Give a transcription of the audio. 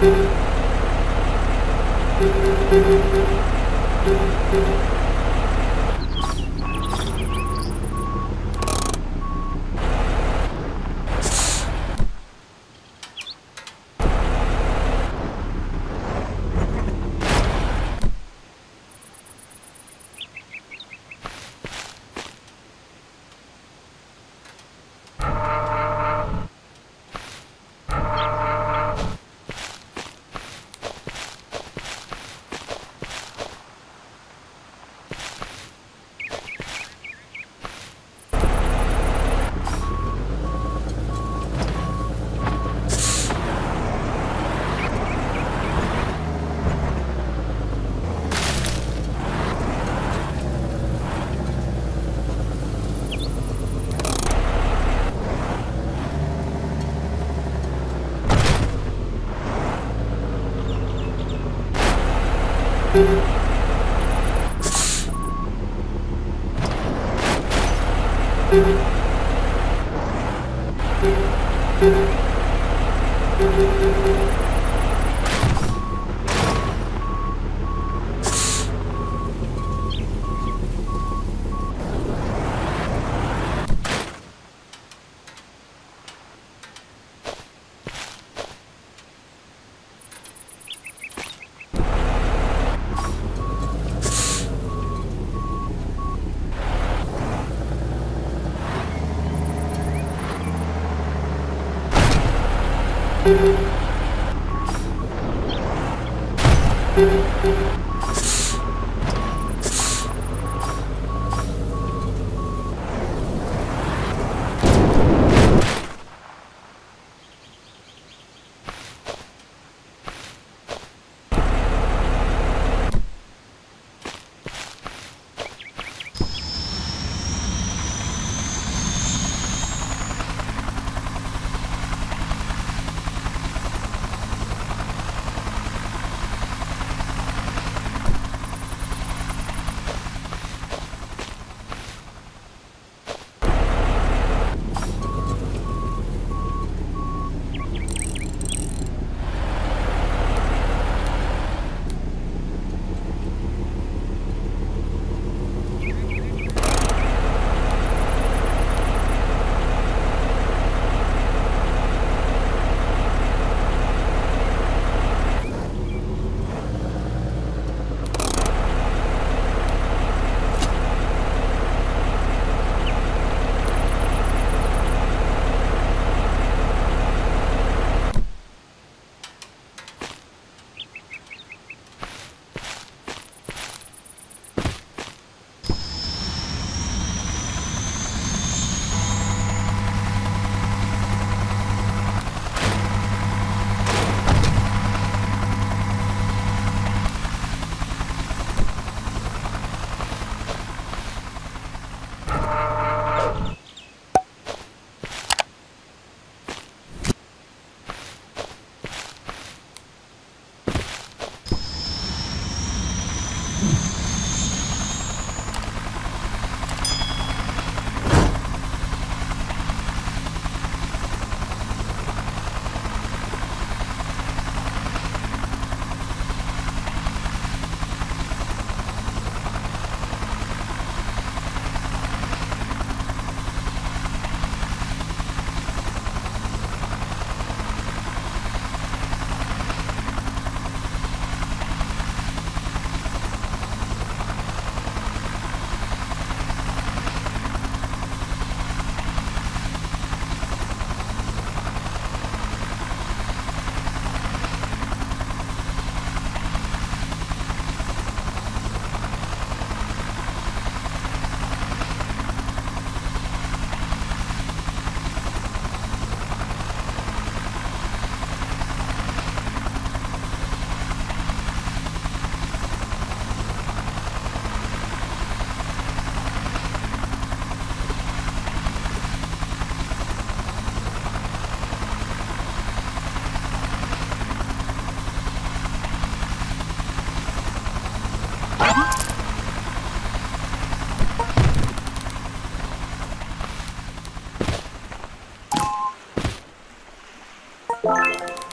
Thank you. Bye.